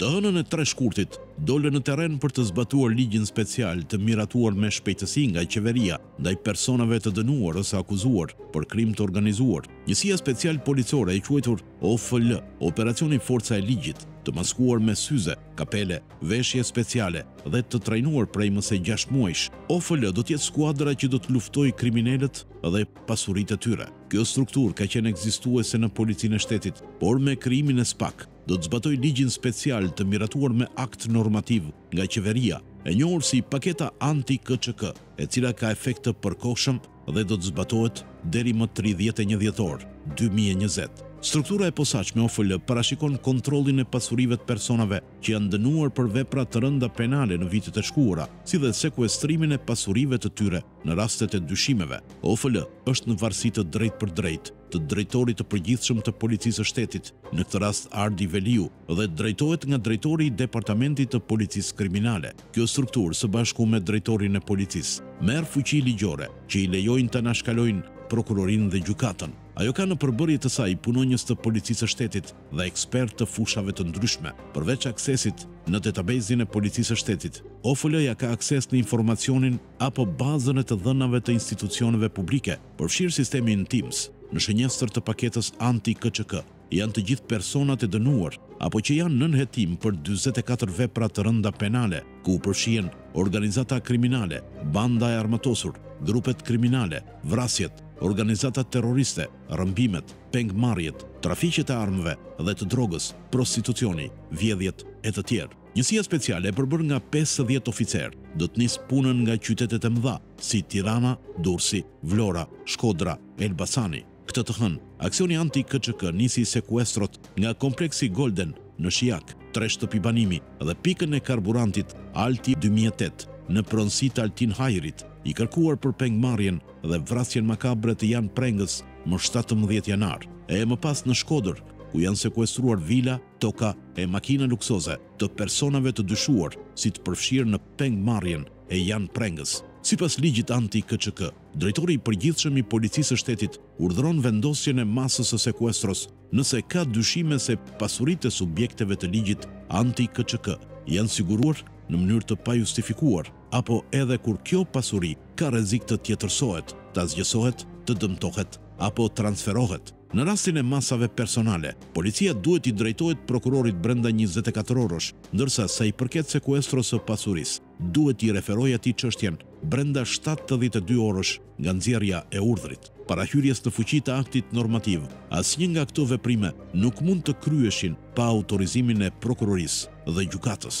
Të hënën e 3 shkurtit, dolën në terren për të zbatuar ligjin special të miratuar me shpejtësi nga qeveria ndaj personave të dënuar ose akuzuar për krim të organizuar, Njësia Speciale Policore e quajtur OFL, Operacioni Forca e Ligjit, të maskuar me syze, kapele, veshje speciale dhe të trajnuar prej mëse gjashtë muajsh, OFL do të jetë skuadra që do të luftojë kriminelët dhe pasuritë e tyre. Kjo strukturë ka qenë ekzistuese në Policinë e Shtetit, por me krijimin e SPAK, do të zbatojë ligjin special të miratuar me akt normativ nga Qeveria, e njohur si Paketa Anti-KÇK, e cila ka efekt të përkohshëm dhe do të zbatohet deri më tridhjetë e një dhjetor dy mijë e njëzet. Struktura e posaçme OFL parashikon kontrollin e pasurive të personave që janë dënuar për vepra të rënda penale në vitet e shkuara, si dhe sekuestrimin e pasurive të tyre në rastet e dyshimeve. OFL është në varësi të drejtpërdrejtë të Drejtorit të Përgjithshëm të Policisë së Shtetit, në këtë rast Ardi Veliu, dhe drejtohet nga Drejtori i Departamentit të Policisë Kriminale. Kjo strukturë, së bashku me Drejtorin e Policisë, merr fuqi ligjore, që i lejojnë të anashkalojnë Prokurorinë dhe Gjykatën. Ajo ka në përbërje të saj punonjës të Policisë së Shtetit dhe ekspertë të fushave të ndryshme. Përveç aksesit në detabejzin e Policisë së Shtetit, OFL-ja ka akses në informacionin apo bazën e të dhënave të institucioneve publike, përfshirë sistemin TIMS, në shënjestër të paketës anti-KÇK. janë të gjithë personat e dënuar apo që janë nën hetim për dyzet e katër vepra të rënda penale, ku përfshihen organizata kriminale, banda e armatosur, grupet kriminale, vrasjet, organizatat terroriste, rrëmbimet, pengmarrjet, trafiqet e armëve dhe të drogës, prostitucioni, vjedhjet e të tjerë. Njësia Speciale e përbërë nga pesëdhjetë oficerë do të nisë punën nga qytetet e mëdha, si Tirana, Durrësi, Vlora, Shkodra, Elbasani. Këtë të hënë, aksioni anti-KÇK nisi sekuestrot nga kompleksi Golden në Shijak, tre shtëpi banimi dhe pikën e karburantit Alti dy mijë e tetë, në pronësi të Altin Hajrit, i kërkuar për pengmarrjen dhe vrasjen makabre të Jan Prengës më shtatëmbëdhjetë janar, e më pas në Shkodër, ku janë sekuestruar vila, toka e makina luksoze të personave të dyshuar si të përfshirë në pengmarrjen e Jan Prengës. Sipas ligjit anti-KÇK, Drejtori i Përgjithshëm i Policisë së Shtetit urdhëron vendosjen e masës së sekuestros nëse ka dyshime se pasuritë e subjekteve të ligjit anti-KÇK janë siguruar në mënyrë të pajustifikuar apo edhe kur kjo pasuri ka rrezik të tjetërsohet, të asgjësohet, të dëmtohet apo transferohet. Në rastin e masave personale, policia duhet t'i drejtohet prokurorit brenda njëzet e katër orësh, ndërsa sa i përket sekuestros së pasurisë, duhet t'i referojë atij çështjen brenda shtatëdhjetë e dy orësh nga nxjerrja e urdhrit. Para hyrjes në fuqi të aktit normativ, asnjë nga këto veprime nuk mund të kryheshin pa autorizimin e Prokurorisë dhe Gjykatës.